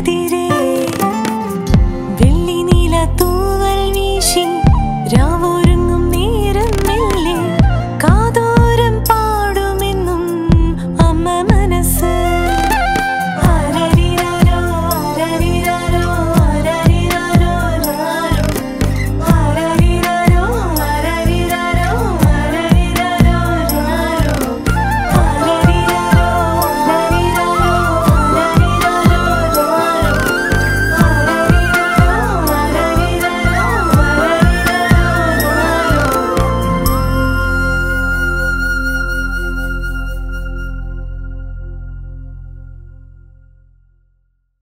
എതിരെ